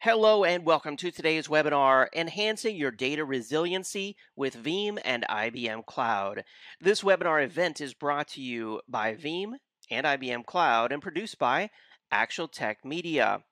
Hello and welcome to today's webinar, Enhancing Your Data Resiliency with Veeam and IBM Cloud. This webinar event is brought to you by Veeam and IBM Cloud and produced by ActualTech Media.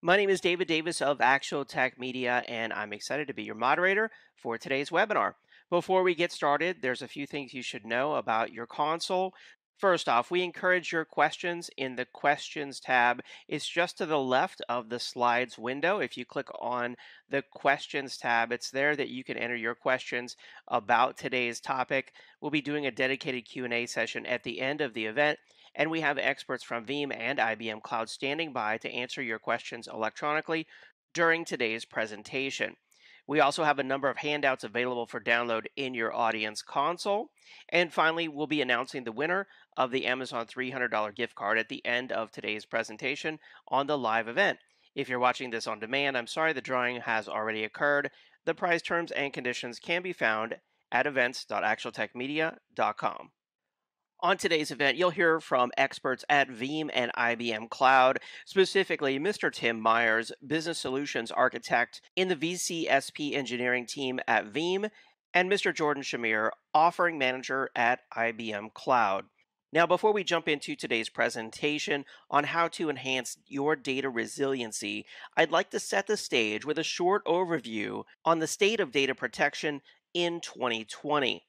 My name is David Davis of ActualTech Media and I'm excited to be your moderator for today's webinar. Before we get started, there's a few things you should know about your console. First off, we encourage your questions in the questions tab. It's just to the left of the slides window. If you click on the questions tab, it's there that you can enter your questions about today's topic. We'll be doing a dedicated Q&A session at the end of the event, and we have experts from Veeam and IBM Cloud standing by to answer your questions electronically during today's presentation. We also have a number of handouts available for download in your audience console. And finally, we'll be announcing the winner of the Amazon $300 gift card at the end of today's presentation on the live event. If you're watching this on demand, I'm sorry the drawing has already occurred. The prize terms and conditions can be found at events.actualtechmedia.com. On today's event, you'll hear from experts at Veeam and IBM Cloud, specifically Mr. Tim Myers, Business Solutions Architect in the VCSP engineering team at Veeam, and Mr. Jordan Shamir, Offering Manager at IBM Cloud. Now, before we jump into today's presentation on how to enhance your data resiliency, I'd like to set the stage with a short overview on the state of data protection in 2020.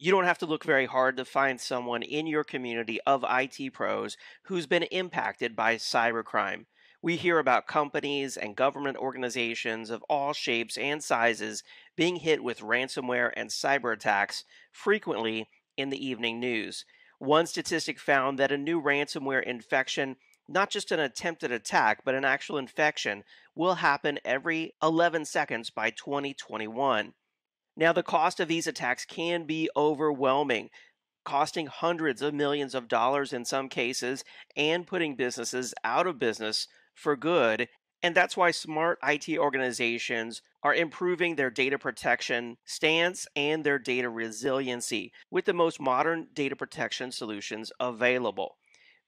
You don't have to look very hard to find someone in your community of IT pros who's been impacted by cybercrime. We hear about companies and government organizations of all shapes and sizes being hit with ransomware and cyber attacks frequently in the evening news. One statistic found that a new ransomware infection, not just an attempted attack, but an actual infection, will happen every 11 seconds by 2021. Now, the cost of these attacks can be overwhelming, costing hundreds of millions of dollars in some cases and putting businesses out of business for good. And that's why smart IT organizations are improving their data protection stance and their data resiliency with the most modern data protection solutions available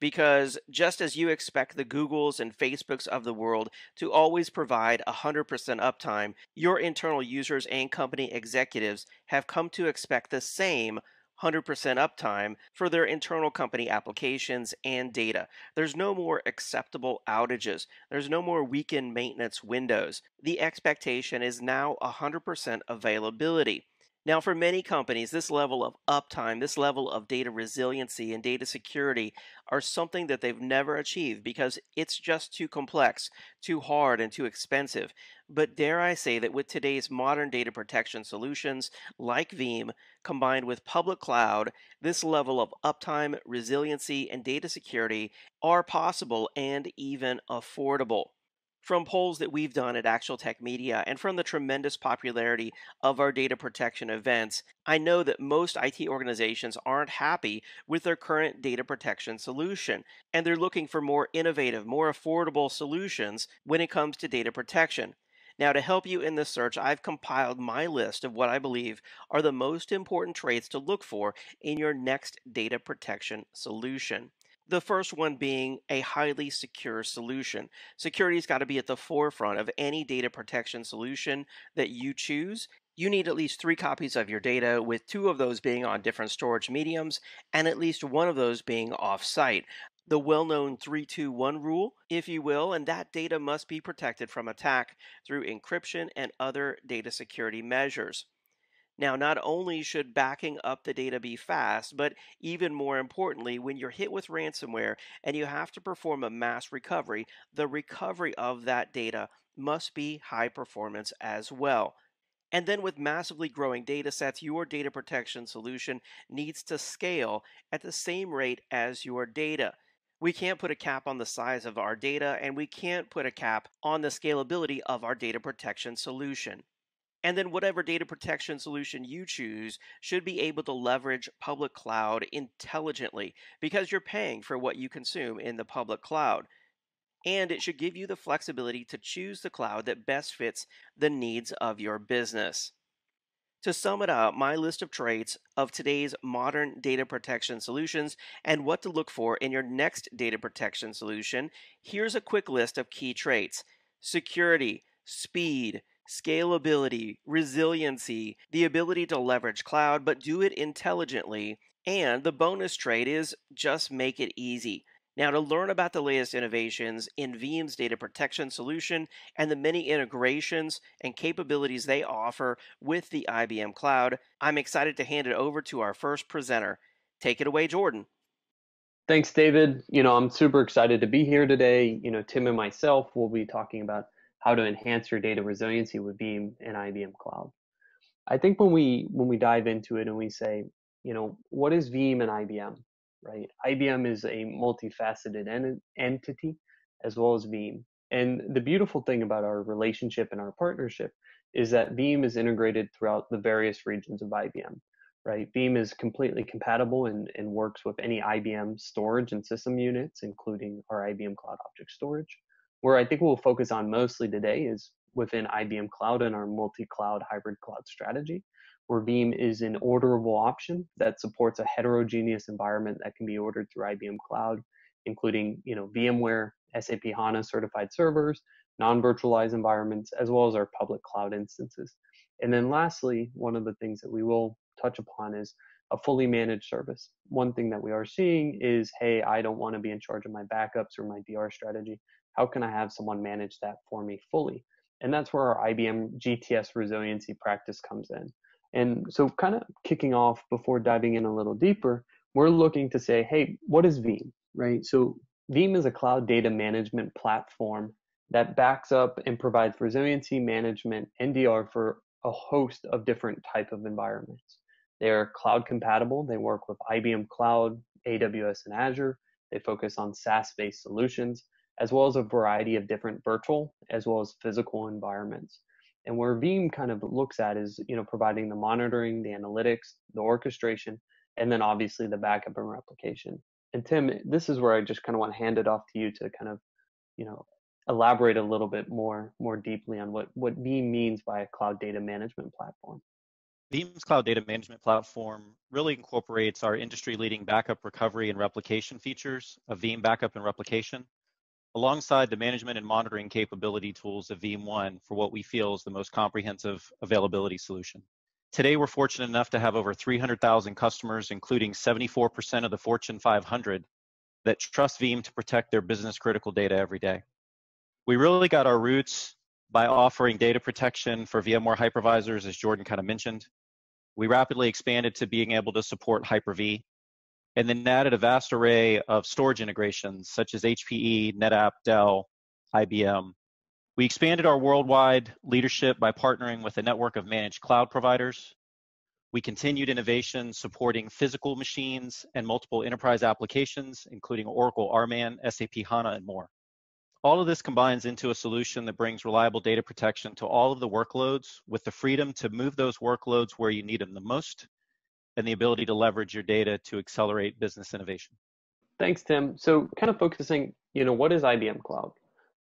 because just as you expect the Googles and Facebooks of the world to always provide 100% uptime, your internal users and company executives have come to expect the same 100% uptime for their internal company applications and data. There's no more acceptable outages. There's no more weekend maintenance windows. The expectation is now 100% availability. Now, for many companies, this level of uptime, this level of data resiliency and data security are something that they've never achieved because it's just too complex, too hard, and too expensive. But dare I say that with today's modern data protection solutions like Veeam, combined with public cloud, this level of uptime, resiliency, and data security are possible and even affordable from polls that we've done at ActualTech Media and from the tremendous popularity of our data protection events, I know that most IT organizations aren't happy with their current data protection solution, and they're looking for more innovative, more affordable solutions when it comes to data protection. Now, to help you in this search, I've compiled my list of what I believe are the most important traits to look for in your next data protection solution. The first one being a highly secure solution. Security's got to be at the forefront of any data protection solution that you choose. You need at least three copies of your data, with two of those being on different storage mediums and at least one of those being off site. The well known 321 rule, if you will, and that data must be protected from attack through encryption and other data security measures. Now, not only should backing up the data be fast, but even more importantly, when you're hit with ransomware and you have to perform a mass recovery, the recovery of that data must be high performance as well. And then with massively growing data sets, your data protection solution needs to scale at the same rate as your data. We can't put a cap on the size of our data, and we can't put a cap on the scalability of our data protection solution. And then whatever data protection solution you choose should be able to leverage public cloud intelligently because you're paying for what you consume in the public cloud. And it should give you the flexibility to choose the cloud that best fits the needs of your business. To sum it up, my list of traits of today's modern data protection solutions and what to look for in your next data protection solution, here's a quick list of key traits security, speed, scalability, resiliency, the ability to leverage cloud but do it intelligently, and the bonus trait is just make it easy. Now, to learn about the latest innovations in Veeam's data protection solution and the many integrations and capabilities they offer with the IBM Cloud, I'm excited to hand it over to our first presenter. Take it away, Jordan. Thanks, David. You know, I'm super excited to be here today. You know, Tim and myself will be talking about how to enhance your data resiliency with Veeam and IBM Cloud. I think when we when we dive into it and we say, you know, what is Veeam and IBM? right? IBM is a multifaceted en- entity as well as Veeam. And the beautiful thing about our relationship and our partnership is that Veeam is integrated throughout the various regions of IBM, right? Veeam is completely compatible and, and works with any IBM storage and system units, including our IBM Cloud Object Storage. Where I think we'll focus on mostly today is within IBM Cloud and our multi-cloud hybrid cloud strategy where Veeam is an orderable option that supports a heterogeneous environment that can be ordered through IBM Cloud, including you know VMware, SAP HANA certified servers, non-virtualized environments, as well as our public cloud instances. And then lastly, one of the things that we will touch upon is a fully managed service. One thing that we are seeing is, hey, I don't want to be in charge of my backups or my DR strategy. How can I have someone manage that for me fully? And that's where our IBM GTS resiliency practice comes in. And so, kind of kicking off before diving in a little deeper, we're looking to say, hey, what is Veeam, right? So, Veeam is a cloud data management platform that backs up and provides resiliency management NDR for a host of different type of environments. They are cloud compatible. They work with IBM Cloud, AWS, and Azure. They focus on SaaS-based solutions, as well as a variety of different virtual as well as physical environments. And where Veeam kind of looks at is, you know, providing the monitoring, the analytics, the orchestration, and then obviously the backup and replication. And Tim, this is where I just kind of want to hand it off to you to kind of, you know, elaborate a little bit more more deeply on what what Veeam means by a cloud data management platform. Veeam's cloud data management platform really incorporates our industry leading backup recovery and replication features of Veeam backup and replication alongside the management and monitoring capability tools of Veeam One for what we feel is the most comprehensive availability solution. Today, we're fortunate enough to have over 300,000 customers, including 74% of the Fortune 500, that trust Veeam to protect their business critical data every day. We really got our roots by offering data protection for VMware hypervisors, as Jordan kind of mentioned. We rapidly expanded to being able to support Hyper-V, and then added a vast array of storage integrations such as HPE, NetApp, Dell, IBM. We expanded our worldwide leadership by partnering with a network of managed cloud providers. We continued innovation supporting physical machines and multiple enterprise applications, including Oracle RMAN, SAP HANA, and more. All of this combines into a solution that brings reliable data protection to all of the workloads with the freedom to move those workloads where you need them the most and the ability to leverage your data to accelerate business innovation. Thanks, Tim. So kind of focusing, you know, what is IBM Cloud,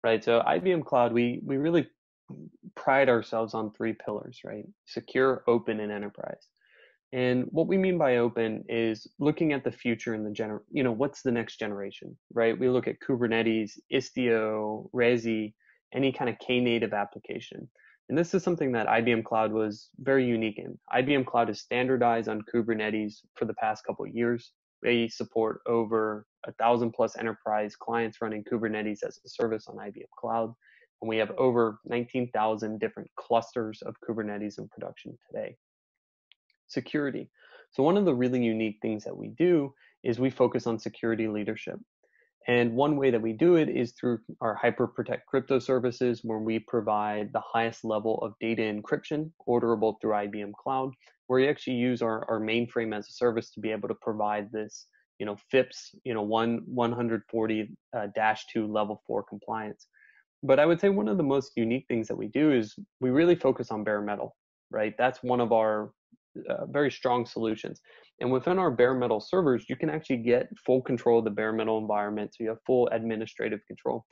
right? So IBM Cloud, we we really pride ourselves on three pillars, right? Secure, open, and enterprise. And what we mean by open is looking at the future and the gener, you know, what's the next generation, right? We look at Kubernetes, Istio, Razee, any kind of Knative application. And this is something that IBM Cloud was very unique in. IBM Cloud is standardized on Kubernetes for the past couple of years. They support over a thousand plus enterprise clients running Kubernetes as a service on IBM Cloud. And we have over 19,000 different clusters of Kubernetes in production today. Security. So one of the really unique things that we do is we focus on security leadership. And one way that we do it is through our HyperProtect crypto services, where we provide the highest level of data encryption orderable through IBM Cloud, where we actually use our, our mainframe as a service to be able to provide this, you know, FIPS, you know, one 140 uh, dash two level four compliance. But I would say one of the most unique things that we do is we really focus on bare metal, right? That's one of our uh, very strong solutions. And within our bare metal servers, you can actually get full control of the bare metal environment. So you have full administrative control.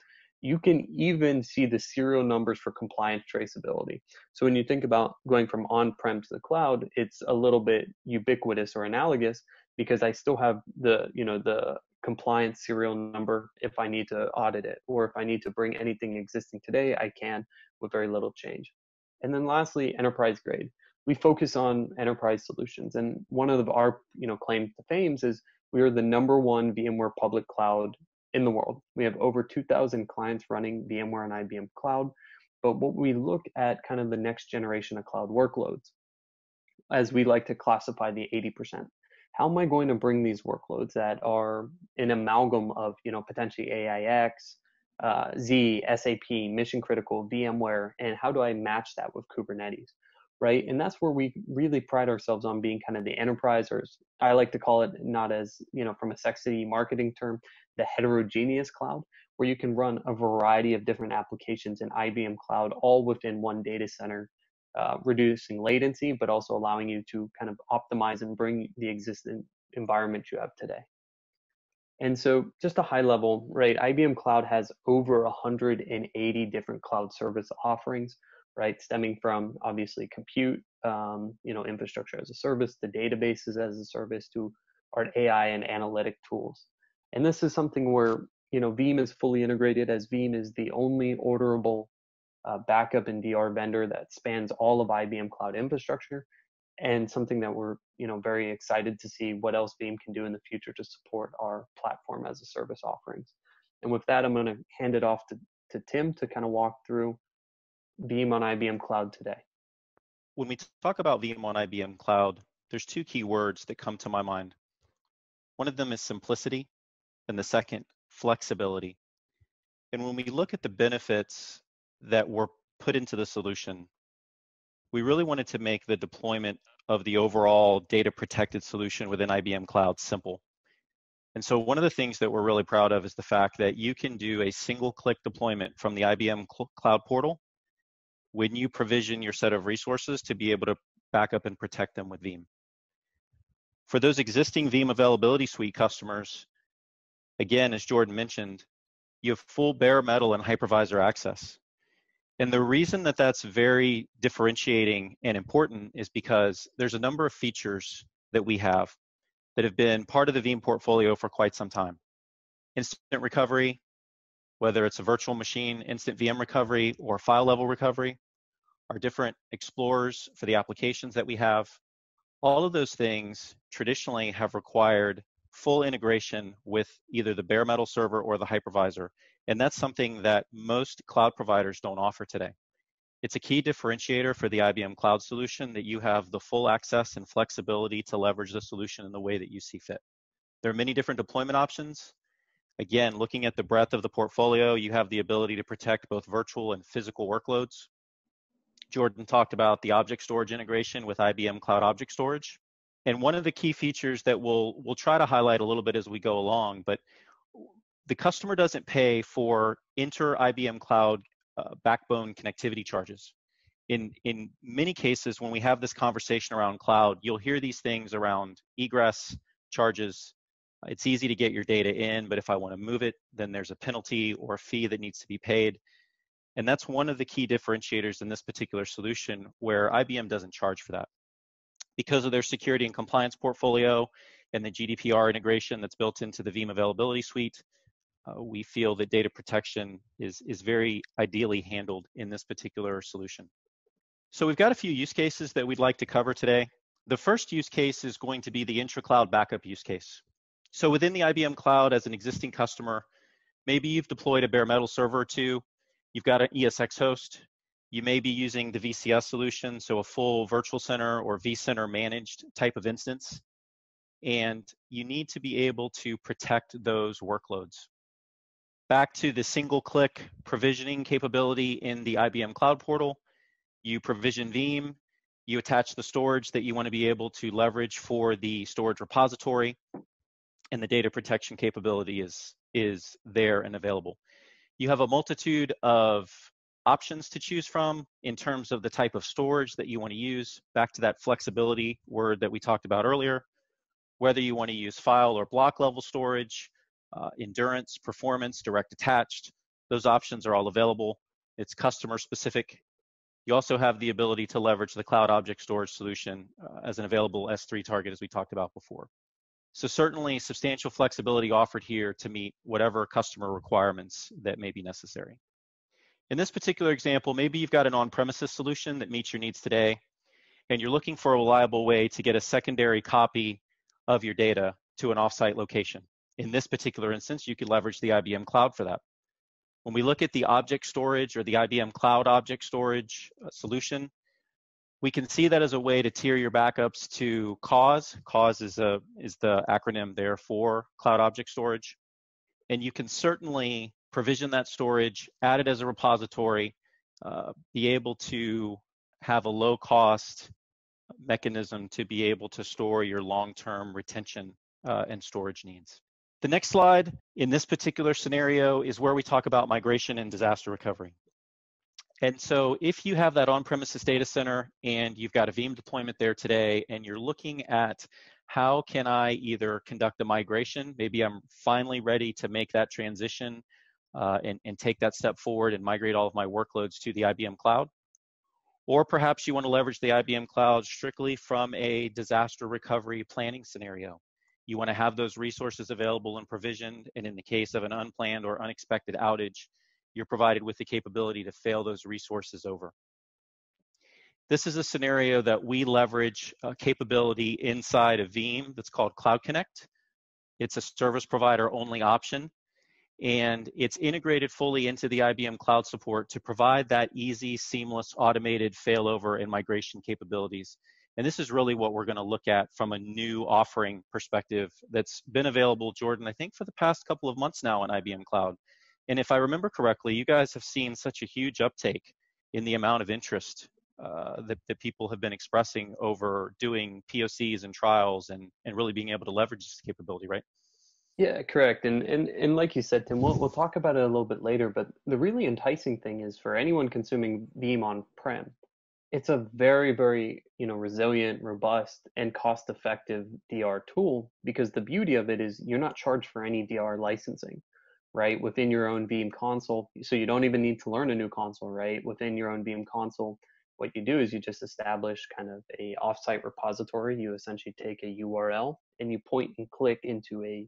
You can even see the serial numbers for compliance traceability. So when you think about going from on-prem to the cloud, it's a little bit ubiquitous or analogous because I still have the, you know, the compliance serial number if I need to audit it, or if I need to bring anything existing today, I can with very little change. And then lastly, enterprise grade. We focus on enterprise solutions, and one of our you know claims to fame is we are the number one VMware public cloud in the world. We have over 2,000 clients running VMware and IBM Cloud. But what we look at kind of the next generation of cloud workloads, as we like to classify the 80%. How am I going to bring these workloads that are an amalgam of, you know, potentially AIX, uh, Z, SAP, mission critical, VMware, and how do I match that with Kubernetes? Right. And that's where we really pride ourselves on being kind of the enterprise, or I like to call it not as, you know, from a sexy marketing term, the heterogeneous cloud, where you can run a variety of different applications in IBM Cloud all within one data center, uh, reducing latency, but also allowing you to kind of optimize and bring the existing environment you have today. And so, just a high level, right? IBM Cloud has over 180 different cloud service offerings, right? Stemming from obviously compute, um, you know, infrastructure as a service, the databases as a service, to our AI and analytic tools. And this is something where you know Veeam is fully integrated, as Veeam is the only orderable uh, backup and DR vendor that spans all of IBM Cloud infrastructure, and something that we're you know very excited to see what else Veeam can do in the future to support our platform as a service offerings. And with that, I'm going to hand it off to, to Tim to kind of walk through Veeam on IBM Cloud today. When we talk about Veeam on IBM Cloud, there's two key words that come to my mind. One of them is simplicity, and the second, flexibility. And when we look at the benefits that were put into the solution, we really wanted to make the deployment of the overall data protected solution within IBM Cloud simple. And so one of the things that we're really proud of is the fact that you can do a single click deployment from the IBM Cloud portal when you provision your set of resources to be able to back up and protect them with Veeam. For those existing Veeam Availability Suite customers, again, as Jordan mentioned, you have full bare metal and hypervisor access. And the reason that that's very differentiating and important is because there's a number of features that we have that have been part of the Veeam portfolio for quite some time. Instant recovery, whether it's a virtual machine, instant VM recovery, or file level recovery, our different explorers for the applications that we have, all of those things traditionally have required full integration with either the bare metal server or the hypervisor. And that's something that most cloud providers don't offer today. It's a key differentiator for the IBM cloud solution that you have the full access and flexibility to leverage the solution in the way that you see fit. There are many different deployment options. Again, looking at the breadth of the portfolio, you have the ability to protect both virtual and physical workloads. Jordan talked about the object storage integration with IBM Cloud Object Storage. And one of the key features that we'll we'll try to highlight a little bit as we go along, but the customer doesn't pay for inter IBM Cloud uh, backbone connectivity charges. In in many cases, when we have this conversation around cloud, you'll hear these things around egress charges. It's easy to get your data in, but if I want to move it, then there's a penalty or a fee that needs to be paid. And that's one of the key differentiators in this particular solution where IBM doesn't charge for that because of their security and compliance portfolio and the GDPR integration that's built into the Veeam Availability Suite, uh, we feel that data protection is, is very ideally handled in this particular solution. So we've got a few use cases that we'd like to cover today. The first use case is going to be the intra-cloud backup use case. So within the IBM Cloud, as an existing customer, maybe you've deployed a bare metal server or two, you've got an ESX host, you may be using the VCS solution, so a full virtual center or vCenter managed type of instance. And you need to be able to protect those workloads. Back to the single click provisioning capability in the IBM Cloud Portal, you provision Veeam, you attach the storage that you want to be able to leverage for the storage repository, and the data protection capability is, is there and available. You have a multitude of options to choose from in terms of the type of storage that you want to use, back to that flexibility word that we talked about earlier, whether you want to use file or block level storage, uh, endurance, performance, direct attached, those options are all available. It's customer specific. You also have the ability to leverage the cloud object storage solution uh, as an available S3 target as we talked about before. So certainly substantial flexibility offered here to meet whatever customer requirements that may be necessary. In this particular example, maybe you've got an on-premises solution that meets your needs today, and you're looking for a reliable way to get a secondary copy of your data to an offsite location. In this particular instance, you could leverage the IBM Cloud for that. When we look at the object storage or the IBM Cloud Object Storage uh, solution, we can see that as a way to tier your backups to COS. COS is, a, is the acronym there for Cloud Object Storage. And you can certainly provision that storage, add it as a repository, uh, be able to have a low cost mechanism to be able to store your long-term retention uh, and storage needs. The next slide in this particular scenario is where we talk about migration and disaster recovery. And so if you have that on-premises data center and you've got a Veeam deployment there today and you're looking at how can I either conduct a migration, maybe I'm finally ready to make that transition uh, and, and take that step forward and migrate all of my workloads to the IBM cloud. Or perhaps you want to leverage the IBM cloud strictly from a disaster recovery planning scenario. You want to have those resources available and provisioned, and in the case of an unplanned or unexpected outage, you're provided with the capability to fail those resources over. This is a scenario that we leverage a capability inside of Veeam that's called Cloud Connect. It's a service provider only option, and it's integrated fully into the IBM Cloud support to provide that easy, seamless, automated failover and migration capabilities. And this is really what we're going to look at from a new offering perspective that's been available, Jordan, I think for the past couple of months now on IBM Cloud. And if I remember correctly, you guys have seen such a huge uptake in the amount of interest uh, that, that people have been expressing over doing POCs and trials and, and really being able to leverage this capability, right? Yeah, correct. And and and like you said, Tim, we'll we'll talk about it a little bit later. But the really enticing thing is for anyone consuming Veeam on prem, it's a very very you know resilient, robust, and cost effective DR tool because the beauty of it is you're not charged for any DR licensing right, within your own Veeam console. So you don't even need to learn a new console, right? Within your own Veeam console, what you do is you just establish kind of a offsite repository. You essentially take a URL and you point and click into a,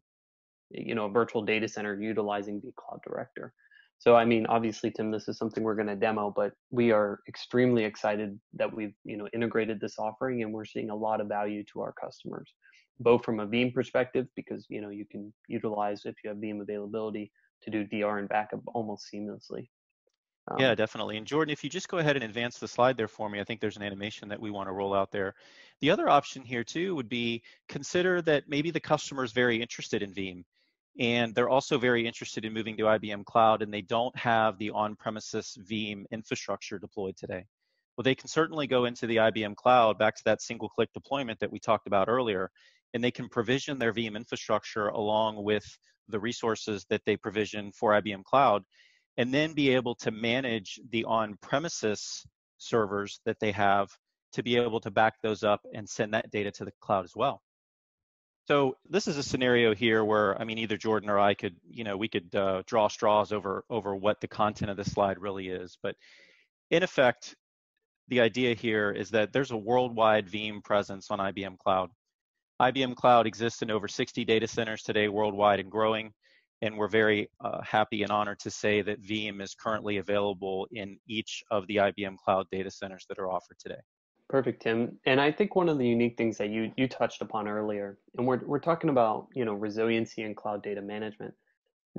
you know, a virtual data center utilizing vCloud Director. So I mean, obviously, Tim, this is something we're going to demo, but we are extremely excited that we've you know integrated this offering, and we're seeing a lot of value to our customers both from a Veeam perspective, because you know you can utilize if you have Veeam availability to do DR and backup almost seamlessly. Um, yeah, definitely. And Jordan, if you just go ahead and advance the slide there for me, I think there's an animation that we want to roll out there. The other option here too would be consider that maybe the customer is very interested in Veeam and they're also very interested in moving to IBM Cloud and they don't have the on-premises Veeam infrastructure deployed today. Well, they can certainly go into the IBM Cloud, back to that single click deployment that we talked about earlier, and they can provision their Veeam infrastructure along with the resources that they provision for IBM Cloud, and then be able to manage the on-premises servers that they have to be able to back those up and send that data to the cloud as well. So this is a scenario here where I mean either Jordan or I could you know we could uh, draw straws over over what the content of this slide really is, but in effect, the idea here is that there's a worldwide Veeam presence on IBM Cloud. IBM Cloud exists in over 60 data centers today worldwide and growing. And we're very uh, happy and honored to say that Veeam is currently available in each of the IBM Cloud data centers that are offered today. Perfect, Tim. And I think one of the unique things that you you touched upon earlier, and we're we're talking about you know resiliency and cloud data management.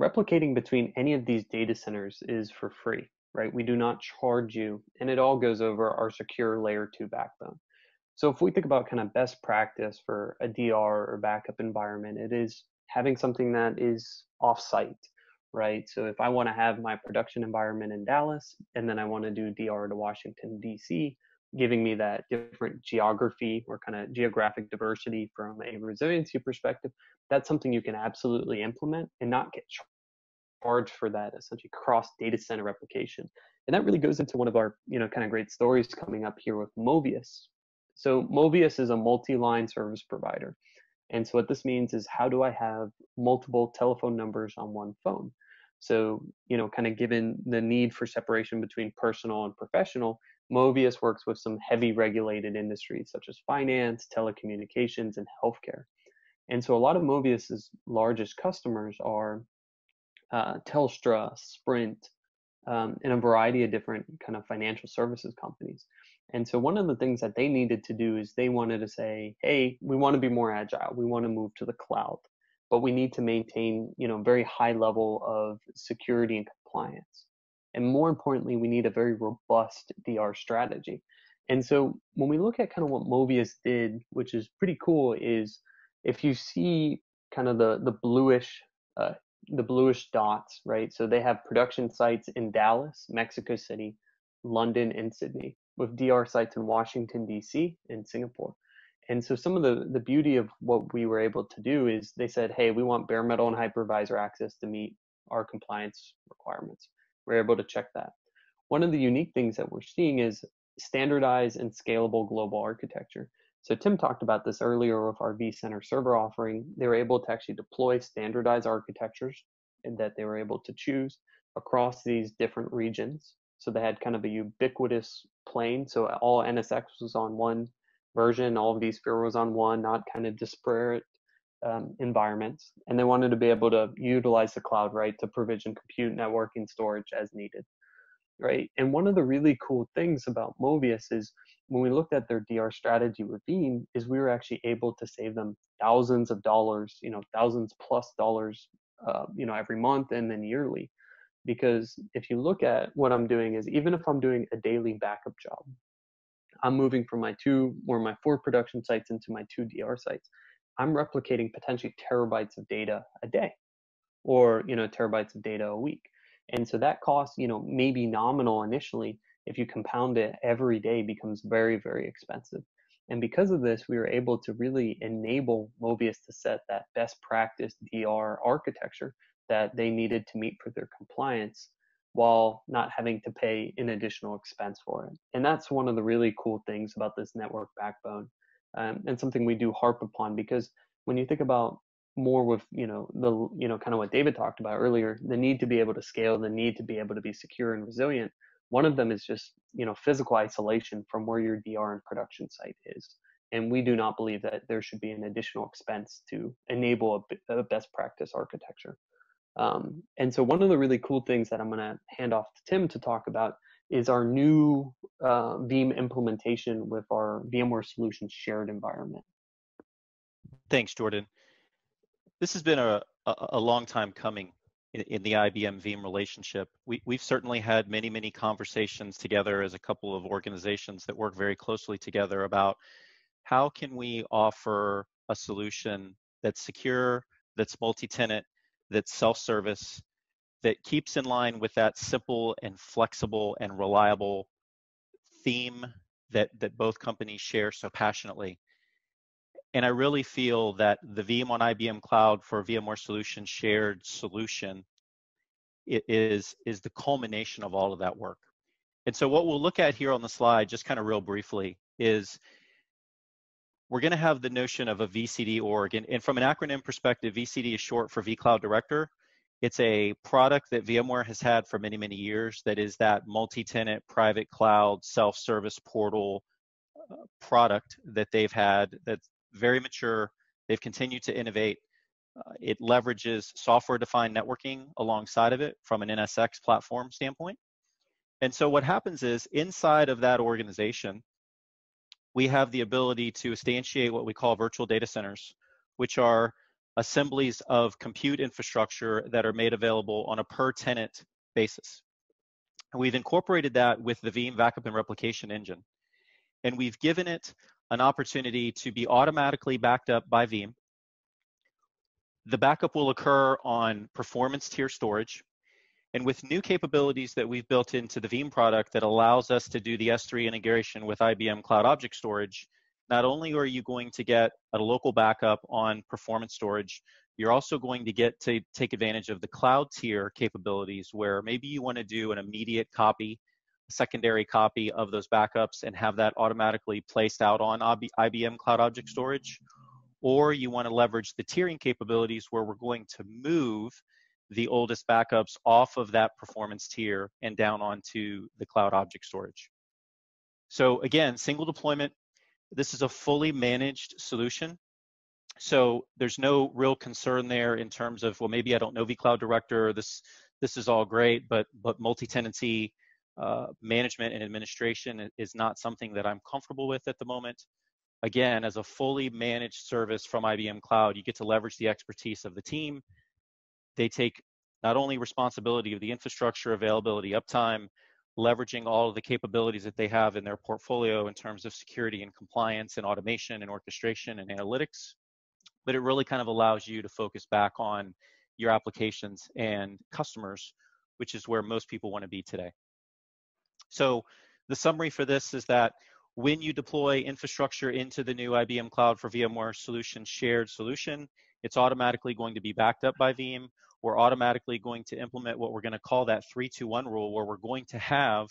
Replicating between any of these data centers is for free, right? We do not charge you, and it all goes over our secure layer two backbone. So if we think about kind of best practice for a DR or backup environment, it is having something that is offsite, right? So if I want to have my production environment in Dallas and then I want to do DR to Washington, DC, giving me that different geography or kind of geographic diversity from a resiliency perspective, that's something you can absolutely implement and not get charged for that essentially cross data center replication. And that really goes into one of our, you know, kind of great stories coming up here with Movius, so Movius is a multi-line service provider. And so what this means is how do I have multiple telephone numbers on one phone? So, you know, kind of given the need for separation between personal and professional, Movius works with some heavy regulated industries such as finance, telecommunications, and healthcare. And so a lot of Movius's largest customers are uh, Telstra, Sprint, um, and a variety of different kind of financial services companies. And so one of the things that they needed to do is they wanted to say, hey, we want to be more agile. We want to move to the cloud, but we need to maintain, you know, very high level of security and compliance. And more importantly, we need a very robust DR strategy. And so when we look at kind of what Movius did, which is pretty cool, is if you see kind of the the bluish uh, the bluish dots, right? So they have production sites in Dallas, Mexico City, London, and Sydney, with DR sites in Washington D.C. and Singapore. And so some of the the beauty of what we were able to do is they said, hey, we want bare metal and hypervisor access to meet our compliance requirements. We're able to check that. One of the unique things that we're seeing is standardized and scalable global architecture. So Tim talked about this earlier with our vCenter server offering. They were able to actually deploy standardized architectures and that they were able to choose across these different regions. So they had kind of a ubiquitous plane. So all NSX was on one version, all of vSphere was on one, not kind of disparate um, environments. And they wanted to be able to utilize the cloud, right, to provision compute, networking, storage as needed right? And one of the really cool things about Movius is when we looked at their DR strategy with Veeam, is we were actually able to save them thousands of dollars, you know, thousands plus dollars, uh, you know, every month and then yearly. Because if you look at what I'm doing, is even if I'm doing a daily backup job, I'm moving from my two or my four production sites into my two DR sites. I'm replicating potentially terabytes of data a day, or you know, terabytes of data a week and so that cost, you know, maybe nominal initially, if you compound it every day becomes very, very expensive. And because of this, we were able to really enable Movius to set that best practice DR architecture that they needed to meet for their compliance while not having to pay an additional expense for it. And that's one of the really cool things about this network backbone um, and something we do harp upon because when you think about more with you know the you know kind of what David talked about earlier, the need to be able to scale, the need to be able to be secure and resilient. One of them is just you know physical isolation from where your DR and production site is, and we do not believe that there should be an additional expense to enable a, a best practice architecture. Um, and so one of the really cool things that I'm going to hand off to Tim to talk about is our new uh, Veeam implementation with our VMware Solutions shared environment. Thanks, Jordan this has been a, a, a long time coming in, the IBM Veeam relationship. We, we've certainly had many, many conversations together as a couple of organizations that work very closely together about how can we offer a solution that's secure, that's multi-tenant, that's self-service, that keeps in line with that simple and flexible and reliable theme that, that both companies share so passionately. And I really feel that the Veeam on IBM Cloud for VMware Solutions shared solution is, is the culmination of all of that work. And so what we'll look at here on the slide, just kind of real briefly, is we're going to have the notion of a VCD org. And, and from an acronym perspective, VCD is short for vCloud Director. It's a product that VMware has had for many, many years that is that multi-tenant private cloud self-service portal uh, product that they've had that's very mature. They've continued to innovate. Uh, it leverages software defined networking alongside of it from an NSX platform standpoint. And so what happens is inside of that organization, we have the ability to instantiate what we call virtual data centers, which are assemblies of compute infrastructure that are made available on a per tenant basis. And we've incorporated that with the Veeam backup and replication engine. And we've given it an opportunity to be automatically backed up by Veeam. The backup will occur on performance tier storage. And with new capabilities that we've built into the Veeam product that allows us to do the S3 integration with IBM Cloud Object Storage, not only are you going to get a local backup on performance storage, you're also going to get to take advantage of the cloud tier capabilities where maybe you want to do an immediate copy a secondary copy of those backups and have that automatically placed out on IBM Cloud Object Storage, or you want to leverage the tiering capabilities where we're going to move the oldest backups off of that performance tier and down onto the Cloud Object Storage. So again, single deployment. This is a fully managed solution. So there's no real concern there in terms of, well, maybe I don't know vCloud Director. This this is all great, but but multi-tenancy uh, management and administration is not something that I'm comfortable with at the moment. Again, as a fully managed service from IBM Cloud, you get to leverage the expertise of the team. They take not only responsibility of the infrastructure availability uptime, leveraging all of the capabilities that they have in their portfolio in terms of security and compliance and automation and orchestration and analytics, but it really kind of allows you to focus back on your applications and customers, which is where most people want to be today. So the summary for this is that when you deploy infrastructure into the new IBM Cloud for VMware Solution shared solution, it's automatically going to be backed up by Veeam. We're automatically going to implement what we're going to call that 321 rule, where we're going to have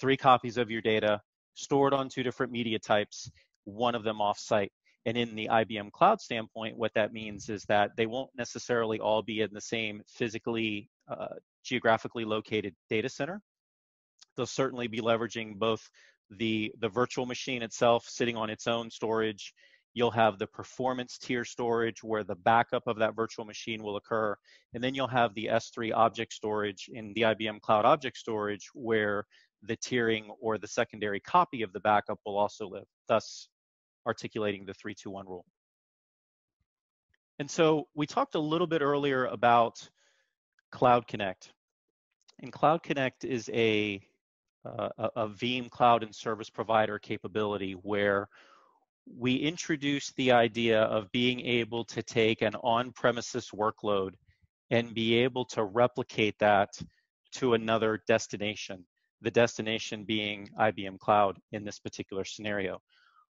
three copies of your data stored on two different media types, one of them offsite. And in the IBM cloud standpoint, what that means is that they won't necessarily all be in the same physically, uh, geographically located data center. They'll certainly be leveraging both the, the virtual machine itself sitting on its own storage. You'll have the performance tier storage where the backup of that virtual machine will occur. And then you'll have the S3 object storage in the IBM Cloud Object Storage where the tiering or the secondary copy of the backup will also live, thus articulating the 321 rule. And so we talked a little bit earlier about Cloud Connect. And Cloud Connect is a uh, a, a Veeam cloud and service provider capability where we introduced the idea of being able to take an on-premises workload and be able to replicate that to another destination, the destination being IBM Cloud in this particular scenario.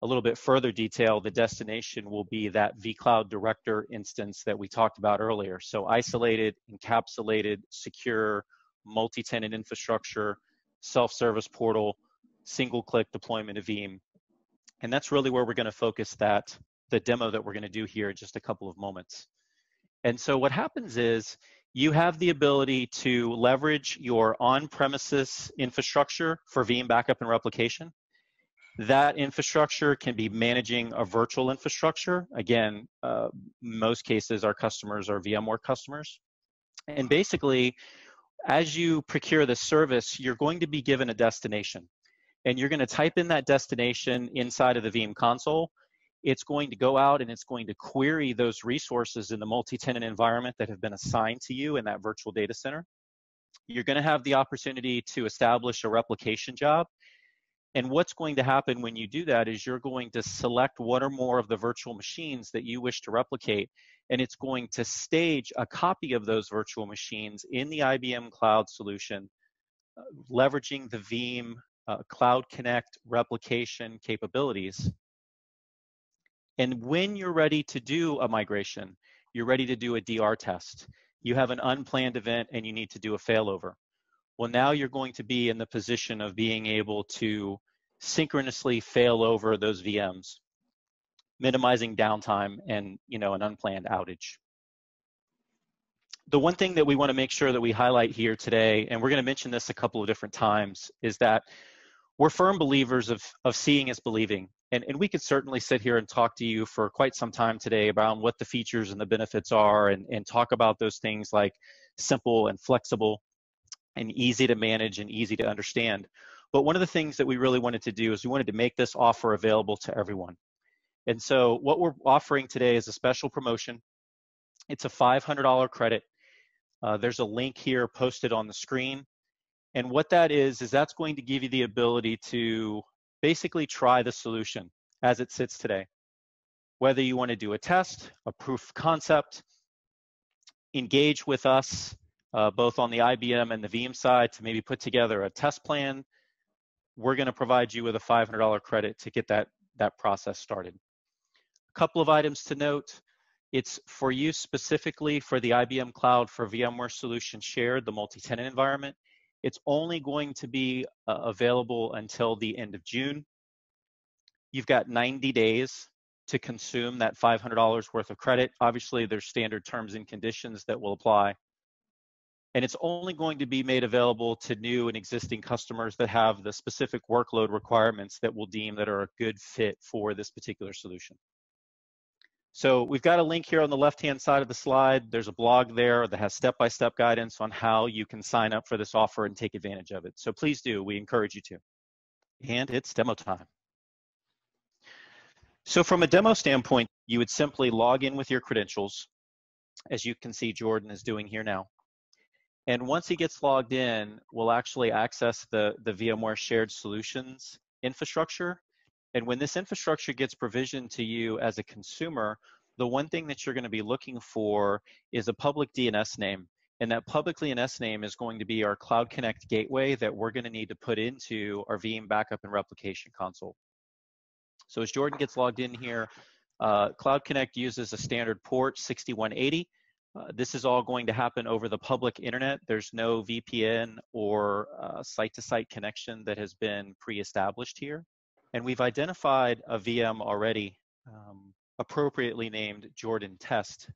A little bit further detail, the destination will be that vCloud Director instance that we talked about earlier. So isolated, encapsulated, secure, multi-tenant infrastructure self-service portal, single-click deployment of Veeam. And that's really where we're going to focus that, the demo that we're going to do here in just a couple of moments. And so what happens is you have the ability to leverage your on-premises infrastructure for VM backup and replication. That infrastructure can be managing a virtual infrastructure. Again, uh, most cases our customers are VMware customers. And basically, as you procure the service, you're going to be given a destination. And you're going to type in that destination inside of the Veeam console. It's going to go out and it's going to query those resources in the multi-tenant environment that have been assigned to you in that virtual data center. You're going to have the opportunity to establish a replication job. And what's going to happen when you do that is you're going to select one or more of the virtual machines that you wish to replicate and it's going to stage a copy of those virtual machines in the IBM Cloud solution, uh, leveraging the Veeam uh, Cloud Connect replication capabilities. And when you're ready to do a migration, you're ready to do a DR test. You have an unplanned event and you need to do a failover. Well, now you're going to be in the position of being able to synchronously fail over those VMs minimizing downtime and you know an unplanned outage. The one thing that we want to make sure that we highlight here today, and we're going to mention this a couple of different times, is that we're firm believers of, of seeing is believing. And, and we could certainly sit here and talk to you for quite some time today about what the features and the benefits are and, and talk about those things like simple and flexible and easy to manage and easy to understand. But one of the things that we really wanted to do is we wanted to make this offer available to everyone. And so what we're offering today is a special promotion. It's a $500 credit. Uh, there's a link here posted on the screen. And what that is, is that's going to give you the ability to basically try the solution as it sits today. Whether you want to do a test, a proof of concept, engage with us, uh, both on the IBM and the Veeam side to maybe put together a test plan, we're going to provide you with a $500 credit to get that, that process started A couple of items to note. It's for use specifically for the IBM Cloud for VMware Solution Shared, the multi-tenant environment. It's only going to be uh, available until the end of June. You've got 90 days to consume that $500 worth of credit. Obviously, there's standard terms and conditions that will apply. And it's only going to be made available to new and existing customers that have the specific workload requirements that we'll deem that are a good fit for this particular solution. So we've got a link here on the left-hand side of the slide. There's a blog there that has step-by-step -step guidance on how you can sign up for this offer and take advantage of it. So please do, we encourage you to. And it's demo time. So from a demo standpoint, you would simply log in with your credentials, as you can see Jordan is doing here now. And once he gets logged in, we'll actually access the, the VMware Shared Solutions infrastructure and when this infrastructure gets provisioned to you as a consumer, the one thing that you're going to be looking for is a public DNS name. And that public DNS name is going to be our Cloud Connect gateway that we're going to need to put into our Veeam backup and replication console. So as Jordan gets logged in here, uh, Cloud Connect uses a standard port 6180. Uh, this is all going to happen over the public internet. There's no VPN or site to site connection that has been pre established here. And we've identified a VM already um, appropriately named Jordan test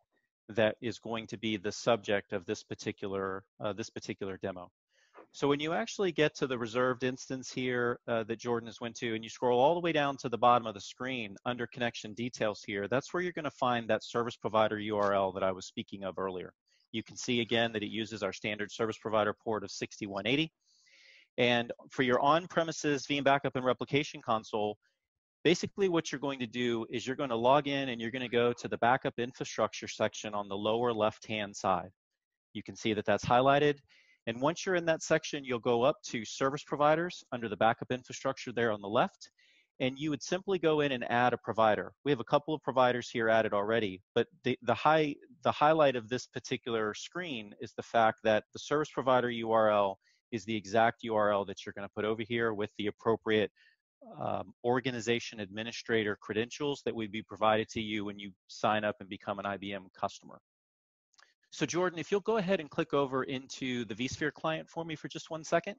that is going to be the subject of this particular, uh, this particular demo. So when you actually get to the reserved instance here uh, that Jordan has went to and you scroll all the way down to the bottom of the screen under connection details here, that's where you're gonna find that service provider URL that I was speaking of earlier. You can see again that it uses our standard service provider port of 6180. And for your on-premises Veeam backup and replication console, basically what you're going to do is you're going to log in and you're going to go to the backup infrastructure section on the lower left-hand side. You can see that that's highlighted. And once you're in that section, you'll go up to service providers under the backup infrastructure there on the left. And you would simply go in and add a provider. We have a couple of providers here added already, but the, the, high, the highlight of this particular screen is the fact that the service provider URL is the exact URL that you're going to put over here with the appropriate um, organization administrator credentials that would be provided to you when you sign up and become an IBM customer. So Jordan, if you'll go ahead and click over into the vSphere client for me for just one second.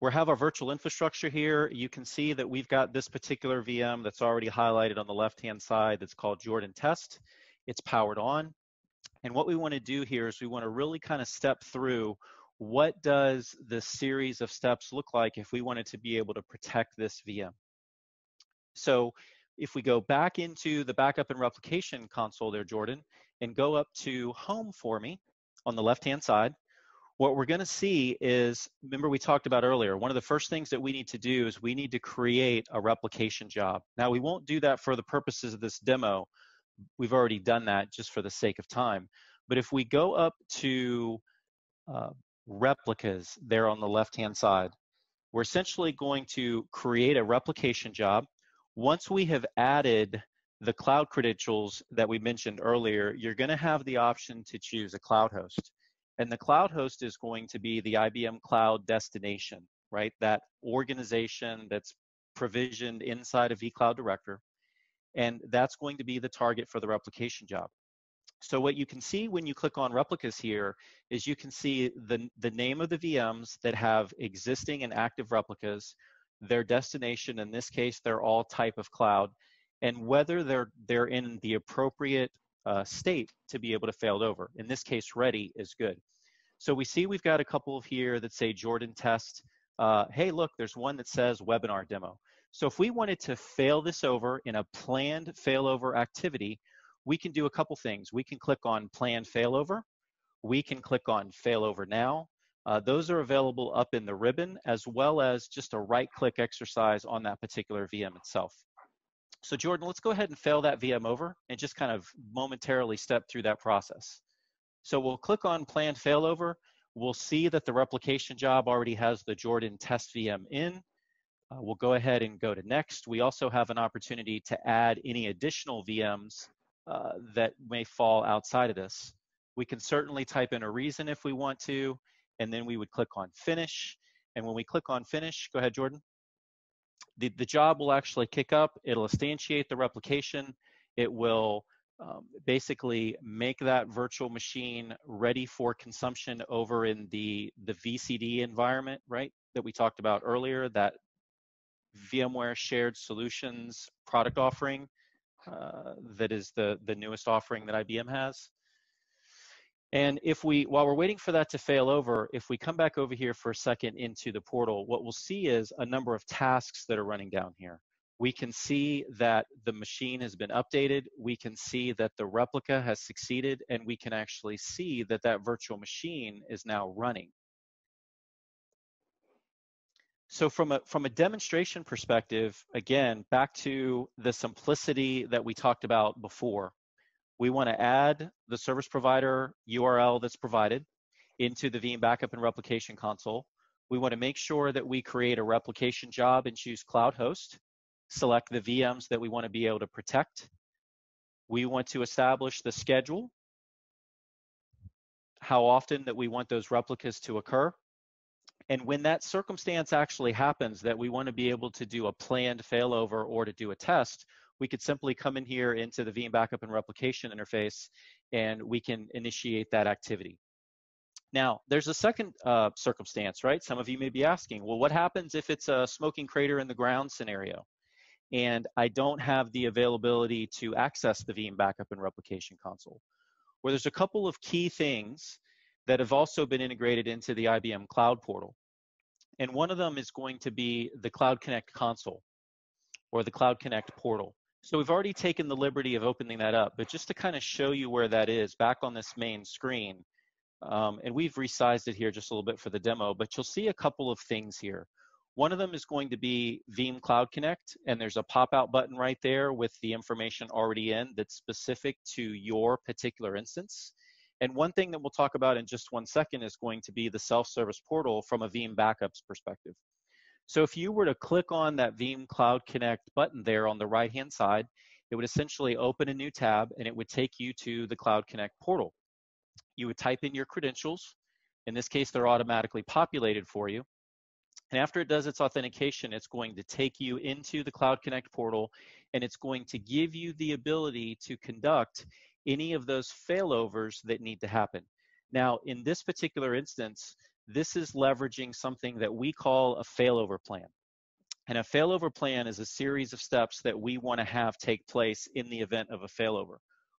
We have our virtual infrastructure here. You can see that we've got this particular VM that's already highlighted on the left-hand side that's called Jordan Test. It's powered on. And what we want to do here is we want to really kind of step through what does the series of steps look like if we wanted to be able to protect this VM. So if we go back into the backup and replication console there, Jordan, and go up to home for me on the left-hand side, what we're going to see is, remember we talked about earlier, one of the first things that we need to do is we need to create a replication job. Now we won't do that for the purposes of this demo, we've already done that just for the sake of time. But if we go up to uh, replicas there on the left-hand side, we're essentially going to create a replication job. Once we have added the cloud credentials that we mentioned earlier, you're going to have the option to choose a cloud host. And the cloud host is going to be the IBM Cloud Destination, right? That organization that's provisioned inside of vCloud Director and that's going to be the target for the replication job. So what you can see when you click on replicas here is you can see the, the name of the VMs that have existing and active replicas, their destination, in this case, they're all type of cloud, and whether they're, they're in the appropriate uh, state to be able to fail over. In this case, ready is good. So we see we've got a couple of here that say Jordan test. Uh, hey, look, there's one that says webinar demo. So if we wanted to fail this over in a planned failover activity, we can do a couple things. We can click on plan failover. We can click on failover now. Uh, those are available up in the ribbon as well as just a right click exercise on that particular VM itself. So Jordan, let's go ahead and fail that VM over and just kind of momentarily step through that process. So we'll click on planned failover. We'll see that the replication job already has the Jordan test VM in. Uh, we'll go ahead and go to next. We also have an opportunity to add any additional VMs uh, that may fall outside of this. We can certainly type in a reason if we want to, and then we would click on finish. And when we click on finish, go ahead, Jordan. The, the job will actually kick up. It'll instantiate the replication. It will um, basically make that virtual machine ready for consumption over in the, the VCD environment, right, that we talked about earlier, that VMware Shared Solutions product offering. Uh, that is the, the newest offering that IBM has. And if we, while we're waiting for that to fail over, if we come back over here for a second into the portal, what we'll see is a number of tasks that are running down here. We can see that the machine has been updated. We can see that the replica has succeeded, and we can actually see that that virtual machine is now running. So from a, from a demonstration perspective, again, back to the simplicity that we talked about before, we want to add the service provider URL that's provided into the Veeam backup and replication console. We want to make sure that we create a replication job and choose cloud host, select the VMs that we want to be able to protect. We want to establish the schedule, how often that we want those replicas to occur, and when that circumstance actually happens that we want to be able to do a planned failover or to do a test, we could simply come in here into the Veeam backup and replication interface and we can initiate that activity. Now, there's a second uh, circumstance, right? Some of you may be asking, well, what happens if it's a smoking crater in the ground scenario? And I don't have the availability to access the Veeam backup and replication console. Well, there's a couple of key things that have also been integrated into the IBM Cloud Portal. And one of them is going to be the Cloud Connect console or the Cloud Connect portal. So we've already taken the liberty of opening that up, but just to kind of show you where that is back on this main screen, um, and we've resized it here just a little bit for the demo, but you'll see a couple of things here. One of them is going to be Veeam Cloud Connect, and there's a pop-out button right there with the information already in that's specific to your particular instance. And one thing that we'll talk about in just one second is going to be the self-service portal from a Veeam Backups perspective. So if you were to click on that Veeam Cloud Connect button there on the right-hand side, it would essentially open a new tab and it would take you to the Cloud Connect portal. You would type in your credentials. In this case, they're automatically populated for you. And after it does its authentication, it's going to take you into the Cloud Connect portal and it's going to give you the ability to conduct any of those failovers that need to happen. Now, in this particular instance, this is leveraging something that we call a failover plan. And a failover plan is a series of steps that we want to have take place in the event of a failover.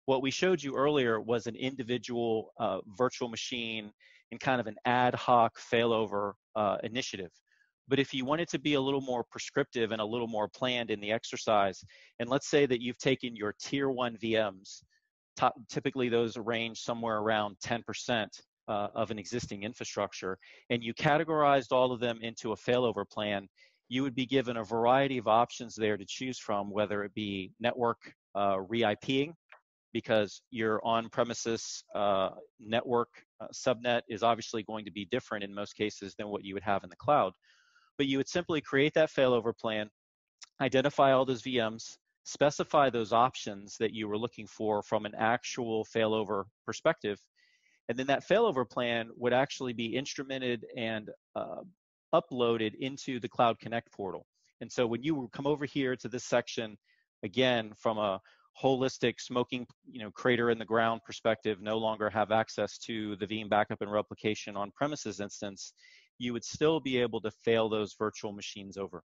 What we showed you earlier was an individual uh, virtual machine and kind of an ad hoc failover uh, initiative. But if you wanted to be a little more prescriptive and a little more planned in the exercise, and let's say that you've taken your tier one VMs typically those range somewhere around 10% uh, of an existing infrastructure, and you categorized all of them into a failover plan, you would be given a variety of options there to choose from, whether it be network uh, re-IPing, because your on-premises uh, network uh, subnet is obviously going to be different in most cases than what you would have in the cloud. But you would simply create that failover plan, identify all those VMs, specify those options that you were looking for from an actual failover perspective. And then that failover plan would actually be instrumented and uh, uploaded into the Cloud Connect portal. And so when you come over here to this section, again, from a holistic smoking you know, crater in the ground perspective, no longer have access to the Veeam backup and replication on premises instance, you would still be able to fail those virtual machines over.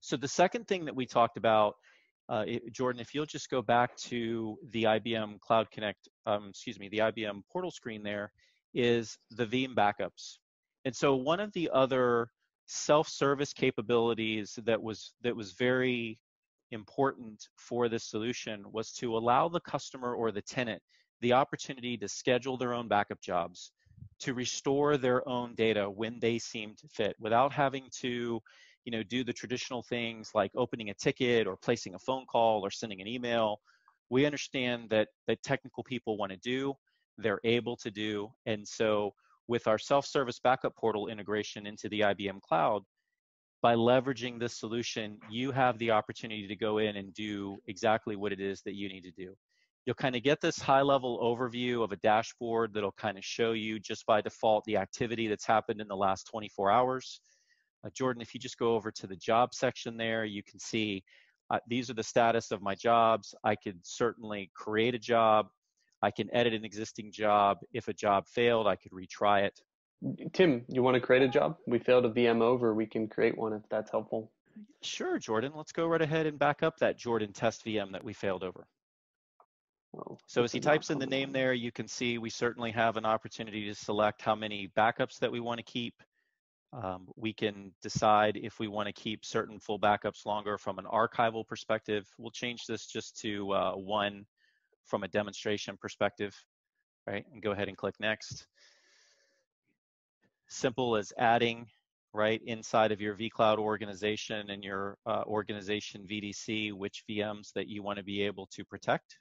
So the second thing that we talked about, uh, it, Jordan, if you'll just go back to the IBM Cloud Connect, um, excuse me, the IBM portal screen there, is the Veeam backups. And so one of the other self-service capabilities that was that was very important for this solution was to allow the customer or the tenant the opportunity to schedule their own backup jobs, to restore their own data when they seemed fit without having to you know, do the traditional things like opening a ticket or placing a phone call or sending an email. We understand that that technical people want to do, they're able to do, and so with our self-service backup portal integration into the IBM cloud, by leveraging this solution, you have the opportunity to go in and do exactly what it is that you need to do. You'll kind of get this high level overview of a dashboard that'll kind of show you just by default the activity that's happened in the last 24 hours. Uh, Jordan, if you just go over to the job section there, you can see uh, these are the status of my jobs. I could certainly create a job. I can edit an existing job. If a job failed, I could retry it. Tim, you want to create a job? We failed a VM over. We can create one if that's helpful. Sure, Jordan. Let's go right ahead and back up that Jordan test VM that we failed over. Oh, so as he types in the name there, you can see we certainly have an opportunity to select how many backups that we want to keep, Um, we can decide if we want to keep certain full backups longer from an archival perspective. We'll change this just to uh, one from a demonstration perspective, right? And go ahead and click next. Simple as adding, right, inside of your vCloud organization and your uh, organization VDC, which VMs that you want to be able to protect.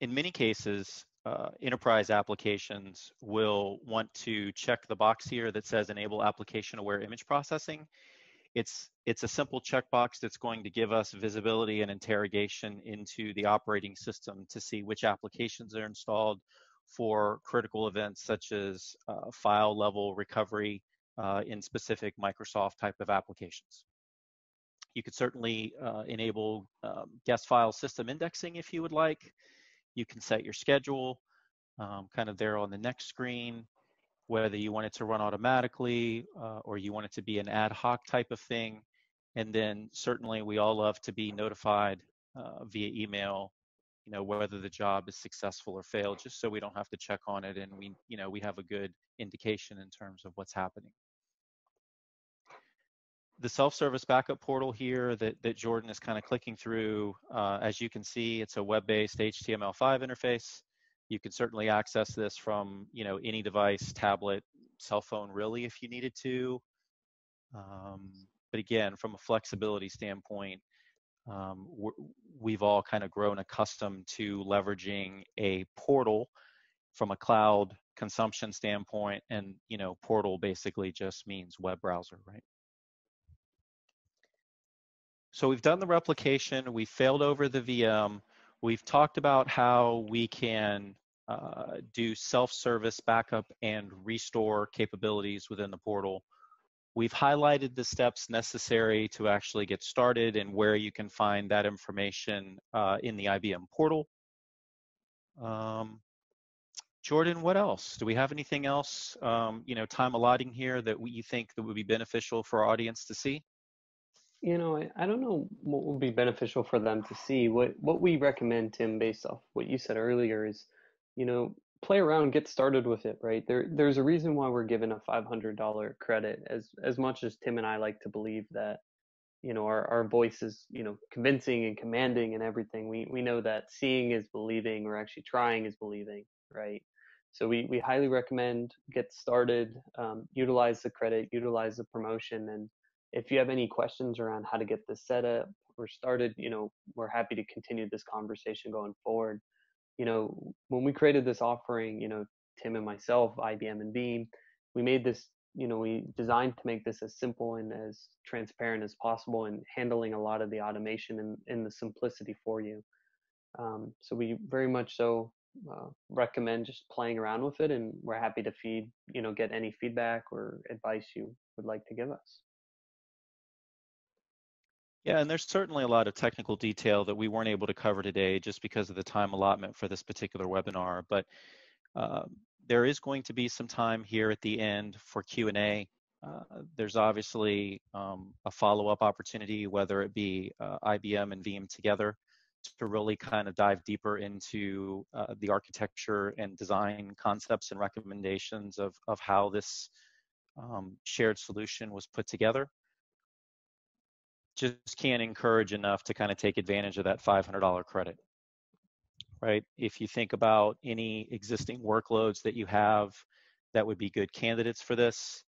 In many cases, uh, enterprise applications will want to check the box here that says enable application aware image processing. It's, it's a simple checkbox that's going to give us visibility and interrogation into the operating system to see which applications are installed for critical events such as uh, file level recovery uh, in specific Microsoft type of applications. You could certainly uh, enable um, guest file system indexing if you would like. You can set your schedule um, kind of there on the next screen, whether you want it to run automatically uh, or you want it to be an ad hoc type of thing. And then certainly we all love to be notified uh, via email, you know, whether the job is successful or failed, just so we don't have to check on it and we, you know, we have a good indication in terms of what's happening the self-service backup portal here that, that Jordan is kind of clicking through, uh, as you can see, it's a web-based HTML5 interface. You can certainly access this from you know any device, tablet, cell phone, really, if you needed to. Um, but again, from a flexibility standpoint, um, we've all kind of grown accustomed to leveraging a portal from a cloud consumption standpoint, and you know, portal basically just means web browser, right? So we've done the replication, we failed over the VM, we've talked about how we can uh, do self-service backup and restore capabilities within the portal. We've highlighted the steps necessary to actually get started and where you can find that information uh, in the IBM portal. Um, Jordan, what else? Do we have anything else, um, you know, time allotting here that we, you think that would be beneficial for our audience to see? You know, I, I don't know what would be beneficial for them to see. What what we recommend, Tim, based off what you said earlier, is, you know, play around, get started with it. Right there, there's a reason why we're given a five hundred dollar credit. As as much as Tim and I like to believe that, you know, our our voice is you know convincing and commanding and everything. We we know that seeing is believing, or actually trying is believing. Right. So we, we highly recommend get started, um, utilize the credit, utilize the promotion, and if you have any questions around how to get this set up or started, you know, we're happy to continue this conversation going forward. You know, when we created this offering, you know, Tim and myself, IBM and Veeam, we made this, you know, we designed to make this as simple and as transparent as possible and handling a lot of the automation and, and the simplicity for you. Um, so we very much so uh, recommend just playing around with it and we're happy to feed, you know, get any feedback or advice you would like to give us. Yeah, and there's certainly a lot of technical detail that we weren't able to cover today just because of the time allotment for this particular webinar. But uh, there is going to be some time here at the end for Q&A. Uh, there's obviously um, a follow-up opportunity, whether it be uh, IBM and Veeam together, to really kind of dive deeper into uh, the architecture and design concepts and recommendations of, of how this um, shared solution was put together just can't encourage enough to kind of take advantage of that $500 credit right? If you think about any existing workloads that you have that would be good candidates for this